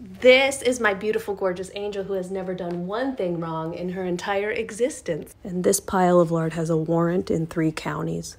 This is my beautiful, gorgeous angel who has never done one thing wrong in her entire existence. And this pile of lard has a warrant in three counties.